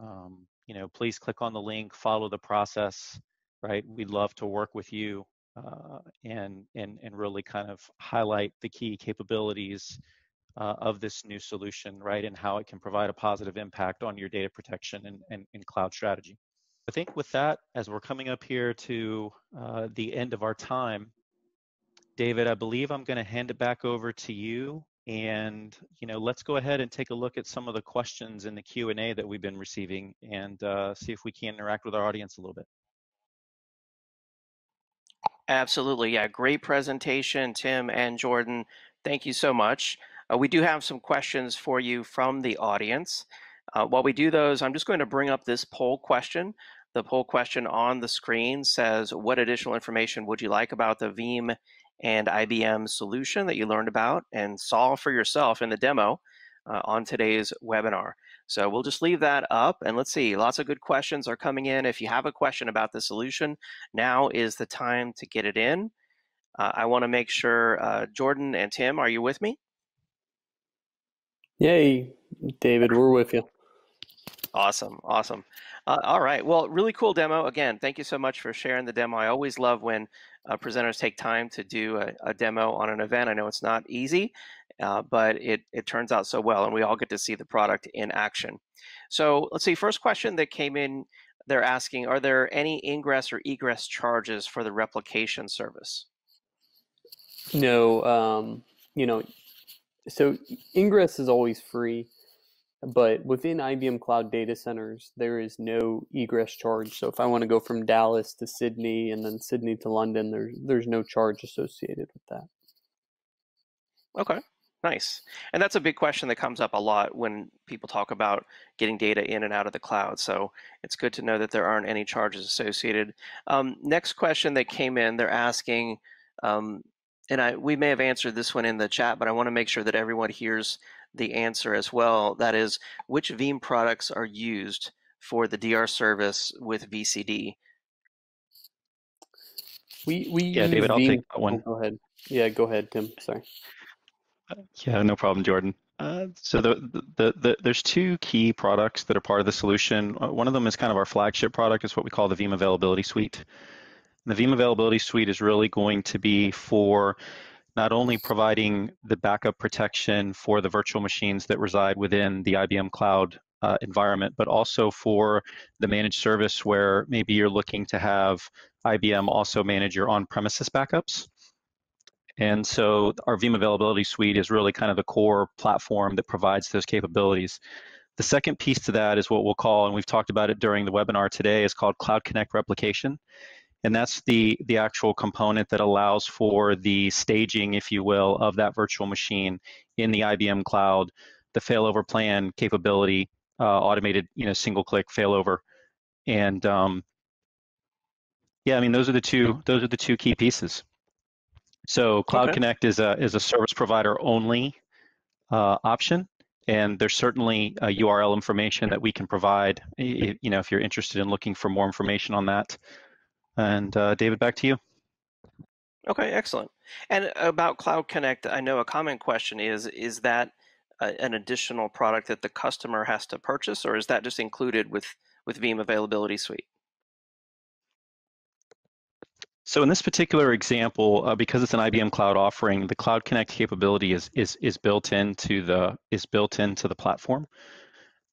um, you know please click on the link follow the process right? We'd love to work with you uh, and and and really kind of highlight the key capabilities uh, of this new solution right and how it can provide a positive impact on your data protection and, and, and cloud strategy I think with that, as we're coming up here to uh, the end of our time, David, I believe I'm going to hand it back over to you. And you know, let's go ahead and take a look at some of the questions in the Q and A that we've been receiving, and uh, see if we can interact with our audience a little bit. Absolutely, yeah, great presentation, Tim and Jordan. Thank you so much. Uh, we do have some questions for you from the audience. Uh, while we do those, I'm just going to bring up this poll question the poll question on the screen says, what additional information would you like about the Veeam and IBM solution that you learned about and saw for yourself in the demo uh, on today's webinar? So we'll just leave that up and let's see. Lots of good questions are coming in. If you have a question about the solution, now is the time to get it in. Uh, I want to make sure, uh, Jordan and Tim, are you with me? Yay, David, we're with you. Awesome, awesome. Uh, all right, well, really cool demo. Again, thank you so much for sharing the demo. I always love when uh, presenters take time to do a, a, demo on an event. I know it's not easy, uh, but it, it turns out so well, and we all get to see the product in action. So let's see, first question that came in, they're asking, are there any ingress or egress charges for the replication service? No, um, you know, so ingress is always free, but within IBM Cloud data centers, there is no egress charge. So if I want to go from Dallas to Sydney and then Sydney to London, there's there's no charge associated with that. Okay, nice. And that's a big question that comes up a lot when people talk about getting data in and out of the cloud. So it's good to know that there aren't any charges associated. Um, next question that came in, they're asking. Um, and I we may have answered this one in the chat, but I want to make sure that everyone hears the answer as well. That is, which Veeam products are used for the DR service with VCD? We we yeah, David, Veeam. I'll take that one. Oh, go ahead. Yeah, go ahead, Tim. Sorry. Uh, yeah, no problem, Jordan. Uh, so the, the, the, there's two key products that are part of the solution. Uh, one of them is kind of our flagship product. It's what we call the Veeam Availability Suite. The Veeam Availability Suite is really going to be for not only providing the backup protection for the virtual machines that reside within the IBM Cloud uh, environment, but also for the managed service where maybe you're looking to have IBM also manage your on-premises backups. And so our Veeam Availability Suite is really kind of the core platform that provides those capabilities. The second piece to that is what we'll call, and we've talked about it during the webinar today, is called Cloud Connect Replication and that's the the actual component that allows for the staging, if you will, of that virtual machine in the IBM cloud, the failover plan capability, uh, automated, you know, single-click failover, and um, yeah, I mean those are the two those are the two key pieces. So Cloud okay. Connect is a is a service provider only uh, option, and there's certainly a URL information that we can provide. You know, if you're interested in looking for more information on that. And uh, David, back to you. Okay, excellent. And about Cloud Connect, I know a common question is, is that a, an additional product that the customer has to purchase, or is that just included with, with Veeam Availability Suite? So in this particular example, uh, because it's an IBM Cloud offering, the Cloud Connect capability is, is, is built into the is built into the platform.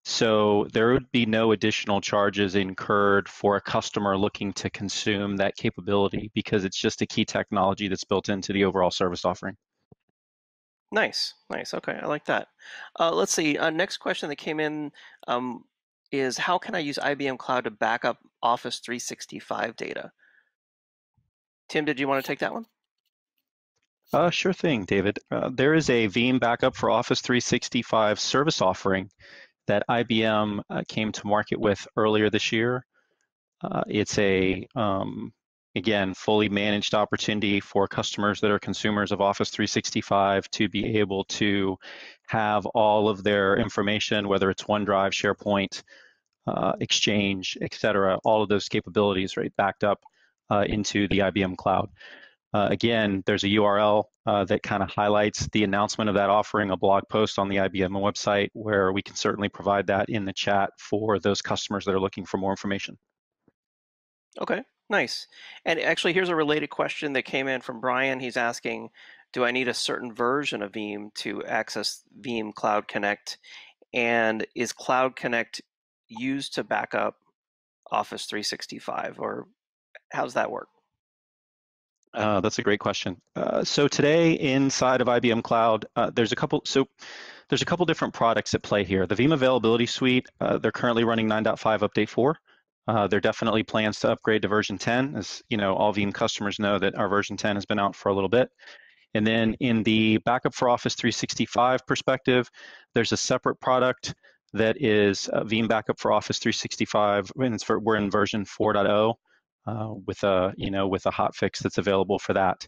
So there would be no additional charges incurred for a customer looking to consume that capability because it's just a key technology that's built into the overall service offering. Nice, nice. Okay, I like that. Uh, let's see. Uh, next question that came in um, is how can I use IBM Cloud to back up Office 365 data? Tim, did you want to take that one? Uh, sure thing, David. Uh, there is a Veeam backup for Office 365 service offering that IBM uh, came to market with earlier this year. Uh, it's a, um, again, fully managed opportunity for customers that are consumers of Office 365 to be able to have all of their information, whether it's OneDrive, SharePoint, uh, Exchange, et cetera, all of those capabilities, right, backed up uh, into the IBM cloud. Uh, again, there's a URL uh, that kind of highlights the announcement of that offering, a blog post on the IBM website where we can certainly provide that in the chat for those customers that are looking for more information. Okay, nice. And actually, here's a related question that came in from Brian. He's asking, do I need a certain version of Veeam to access Veeam Cloud Connect? And is Cloud Connect used to back up Office 365 or how does that work? Uh, that's a great question. Uh, so today inside of IBM Cloud, uh, there's a couple. So there's a couple different products at play here. The Veeam Availability Suite, uh, they're currently running 9.5 Update 4. Uh, there are definitely plans to upgrade to version 10, as you know, all Veeam customers know that our version 10 has been out for a little bit. And then in the backup for Office 365 perspective, there's a separate product that is Veeam Backup for Office 365, and it's for, we're in version 4.0 uh, with a you know with a hot fix that's available for that.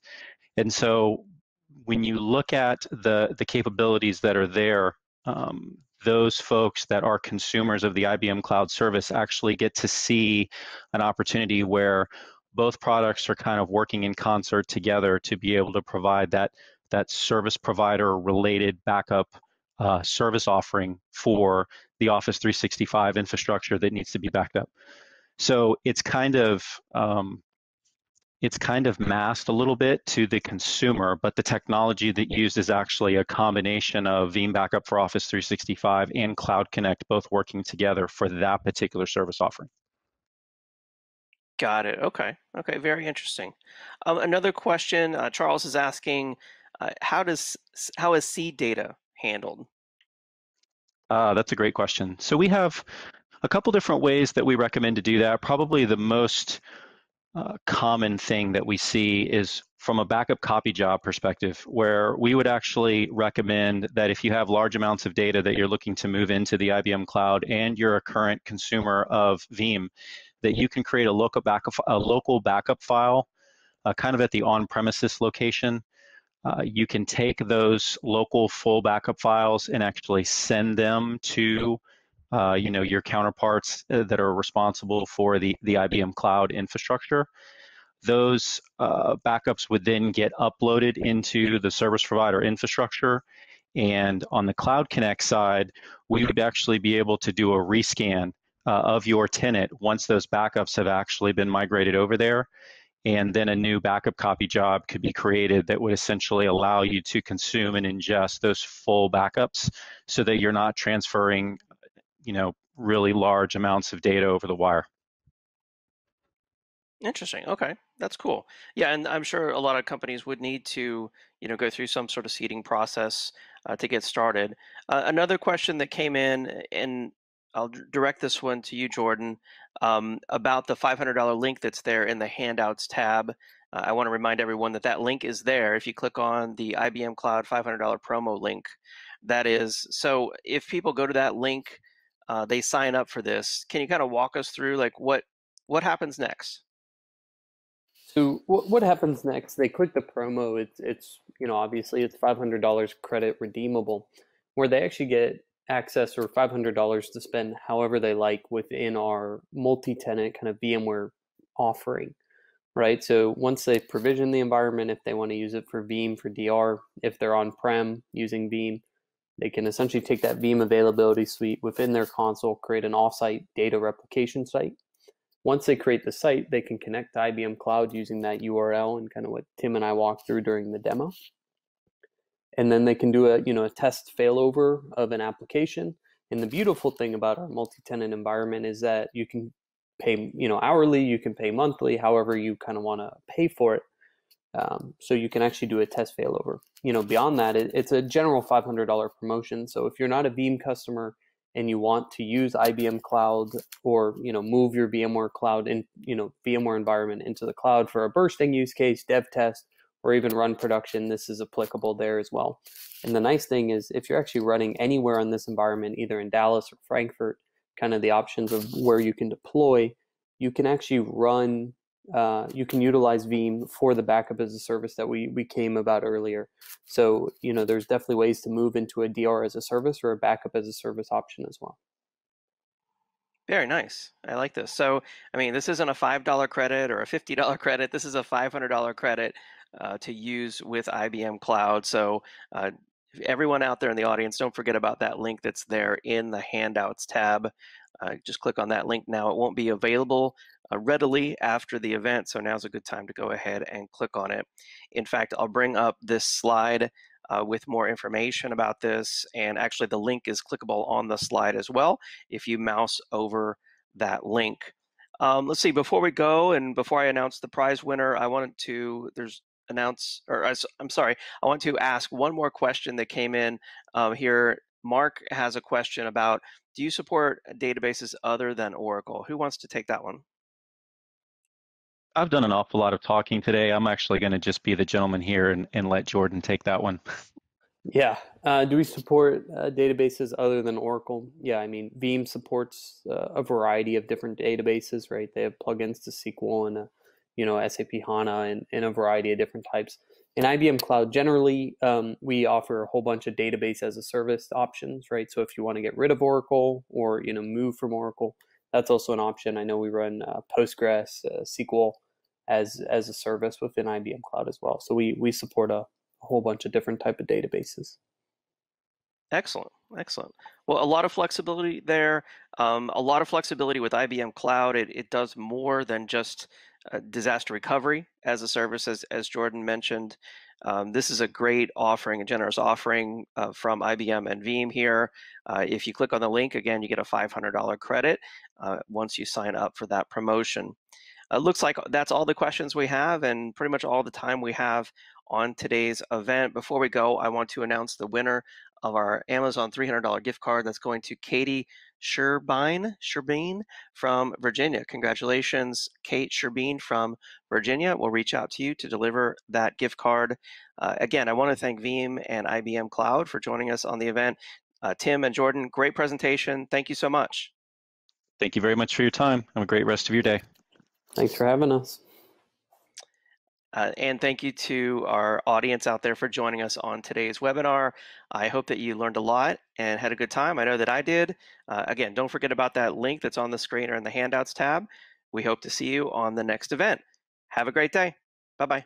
And so when you look at the the capabilities that are there, um, those folks that are consumers of the IBM Cloud service actually get to see an opportunity where both products are kind of working in concert together to be able to provide that that service provider related backup uh, service offering for the Office 365 infrastructure that needs to be backed up. So it's kind of um, it's kind of masked a little bit to the consumer, but the technology that used is actually a combination of Veeam Backup for Office 365 and Cloud Connect, both working together for that particular service offering. Got it. Okay. Okay. Very interesting. Um, another question. Uh, Charles is asking, uh, how does how is seed data handled? Uh, that's a great question. So we have a couple different ways that we recommend to do that. Probably the most uh, common thing that we see is from a backup copy job perspective, where we would actually recommend that if you have large amounts of data that you're looking to move into the IBM cloud and you're a current consumer of Veeam, that you can create a local backup, a local backup file uh, kind of at the on-premises location. Uh, you can take those local full backup files and actually send them to uh, you know, your counterparts uh, that are responsible for the, the IBM cloud infrastructure. Those uh, backups would then get uploaded into the service provider infrastructure. And on the Cloud Connect side, we would actually be able to do a rescan uh, of your tenant once those backups have actually been migrated over there. And then a new backup copy job could be created that would essentially allow you to consume and ingest those full backups so that you're not transferring you know, really large amounts of data over the wire. Interesting. Okay, that's cool. Yeah, and I'm sure a lot of companies would need to, you know, go through some sort of seeding process uh, to get started. Uh, another question that came in, and I'll direct this one to you, Jordan, um, about the $500 link that's there in the handouts tab. Uh, I want to remind everyone that that link is there. If you click on the IBM Cloud $500 promo link, that is. So if people go to that link uh, they sign up for this. Can you kind of walk us through like what what happens next? So what what happens next? They click the promo. It's it's you know obviously it's five hundred dollars credit redeemable, where they actually get access or five hundred dollars to spend however they like within our multi-tenant kind of VMware offering, right? So once they provision the environment, if they want to use it for Veeam for DR, if they're on prem using Veeam, they can essentially take that Veeam availability suite within their console, create an offsite data replication site. Once they create the site, they can connect to IBM Cloud using that URL and kind of what Tim and I walked through during the demo. And then they can do a you know a test failover of an application. And the beautiful thing about our multi-tenant environment is that you can pay you know hourly, you can pay monthly, however you kind of want to pay for it. Um, so you can actually do a test failover. You know, beyond that, it, it's a general $500 promotion. So if you're not a Veeam customer and you want to use IBM Cloud or you know move your VMware Cloud in you know VMware environment into the cloud for a bursting use case, dev test, or even run production, this is applicable there as well. And the nice thing is, if you're actually running anywhere on this environment, either in Dallas or Frankfurt, kind of the options of where you can deploy, you can actually run uh, you can utilize Veeam for the backup as a service that we, we came about earlier. So, you know, there's definitely ways to move into a DR as a service or a backup as a service option as well. Very nice. I like this. So, I mean, this isn't a $5 credit or a $50 credit. This is a $500 credit uh, to use with IBM Cloud. So, uh, everyone out there in the audience, don't forget about that link that's there in the handouts tab. Uh, just click on that link now. It won't be available uh, readily after the event. So now's a good time to go ahead and click on it. In fact, I'll bring up this slide uh, with more information about this. And actually, the link is clickable on the slide as well if you mouse over that link. Um, let's see, before we go and before I announce the prize winner, I wanted to, there's announce, or I'm sorry, I want to ask one more question that came in um, here. Mark has a question about, do you support databases other than Oracle? Who wants to take that one? I've done an awful lot of talking today. I'm actually going to just be the gentleman here and, and let Jordan take that one. Yeah. Uh, do we support uh, databases other than Oracle? Yeah, I mean, Veeam supports uh, a variety of different databases, right? They have plugins to SQL and, you know, SAP HANA and, and a variety of different types. in IBM Cloud, generally, um, we offer a whole bunch of database as a service options, right? So if you want to get rid of Oracle or you know move from Oracle, that's also an option. I know we run uh, Postgres, uh, SQL as as a service within IBM Cloud as well. So we we support a, a whole bunch of different type of databases. Excellent, excellent. Well, a lot of flexibility there. Um, a lot of flexibility with IBM Cloud. It, it does more than just uh, disaster recovery as a service, as, as Jordan mentioned. Um, this is a great offering, a generous offering uh, from IBM and Veeam here. Uh, if you click on the link, again, you get a $500 credit uh, once you sign up for that promotion. It looks like that's all the questions we have and pretty much all the time we have on today's event. Before we go, I want to announce the winner of our Amazon $300 gift card that's going to Katie Sherbine, Sherbine from Virginia. Congratulations, Kate Sherbine from Virginia. We'll reach out to you to deliver that gift card. Uh, again, I want to thank Veeam and IBM Cloud for joining us on the event. Uh, Tim and Jordan, great presentation. Thank you so much. Thank you very much for your time. Have a great rest of your day. Thanks for having us. Uh, and thank you to our audience out there for joining us on today's webinar. I hope that you learned a lot and had a good time. I know that I did. Uh, again, don't forget about that link that's on the screen or in the handouts tab. We hope to see you on the next event. Have a great day. Bye-bye.